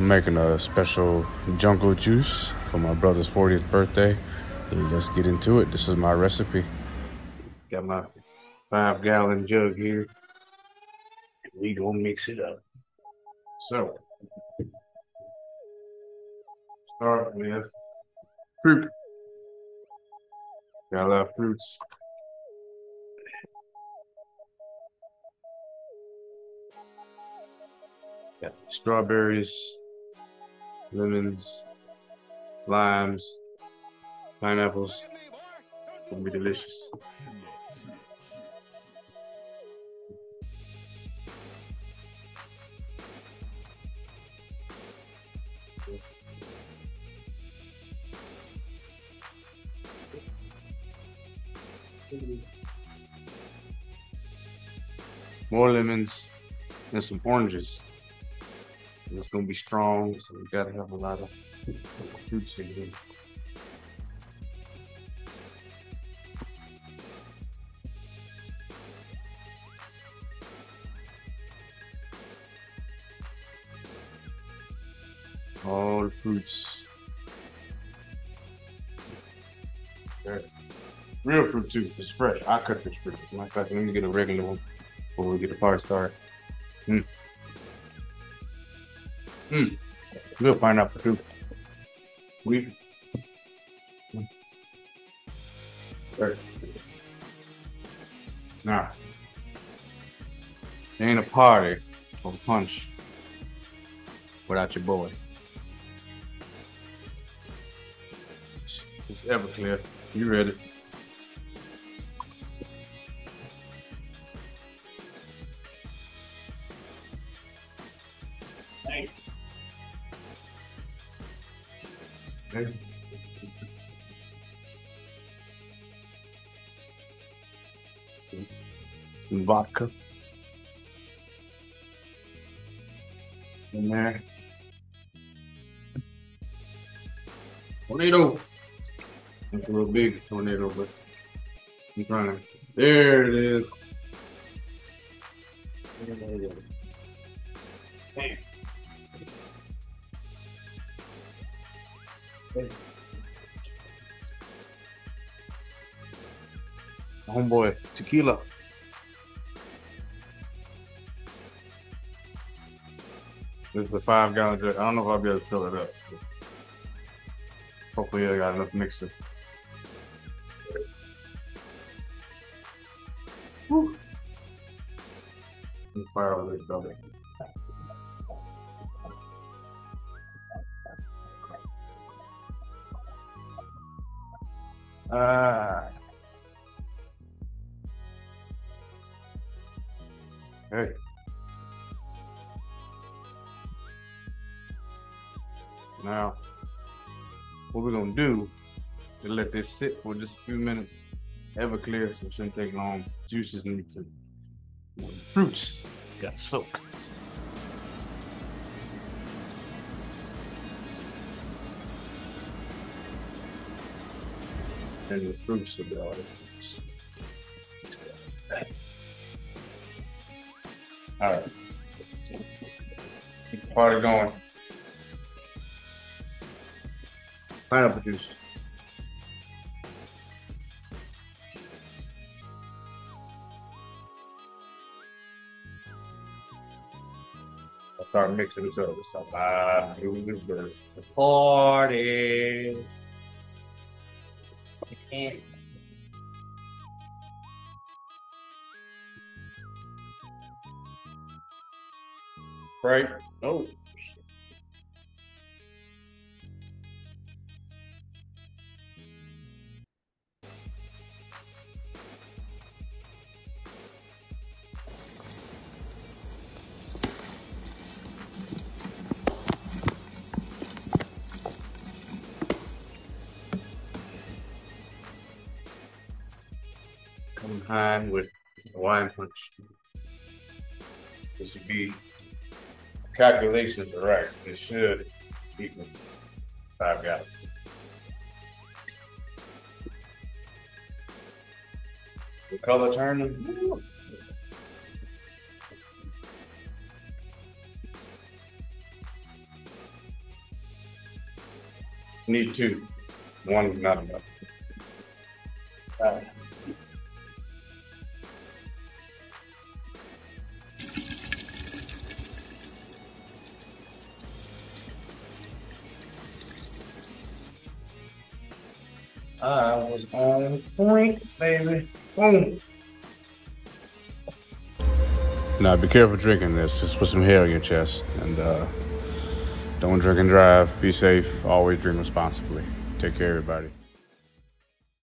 I'm making a special jungle juice for my brother's 40th birthday. Let's get into it. This is my recipe. Got my five gallon jug here. We gonna mix it up. So, start with fruit. Got a lot of fruits. Got strawberries, lemons, limes, pineapples. It's Gonna be delicious. More lemons and some oranges. It's gonna be strong, so we gotta have a lot of fruits in here. All the fruits. Okay. Real fruit too. It's fresh. I cut this fruit. Matter of fact, let me get a regular one before we get the party started. Mm. Mm. Real pineapple too. We. Nah. Ain't a party or a punch without your boy. It's Everclear. You ready? Okay. Some vodka in there. Tornado. It's a little big tornado, but I'm trying to. There it is. Bam. Homeboy, tequila. This is a five gallon jug. I don't know if I'll be able to fill it up. Hopefully I got enough mixer. Woo. Fire over this building. Ah. Hey. Now, what we're gonna do is let this sit for just a few minutes. Everclear, so it shouldn't take long. Juices need to, fruits got soaked. And the fruits of the artists. All right. Keep the party going. Pineapple juice. I'll start mixing this up. It's uh, about the party. And right? Oh. Combined with Hawaiian punch. This should be calculations are right. It should equal five gallons. The color turning. Need two. One not enough. Uh, I was on point, baby. Boom. Now, be careful drinking this. Just put some hair on your chest. And uh, don't drink and drive. Be safe. Always drink responsibly. Take care, everybody.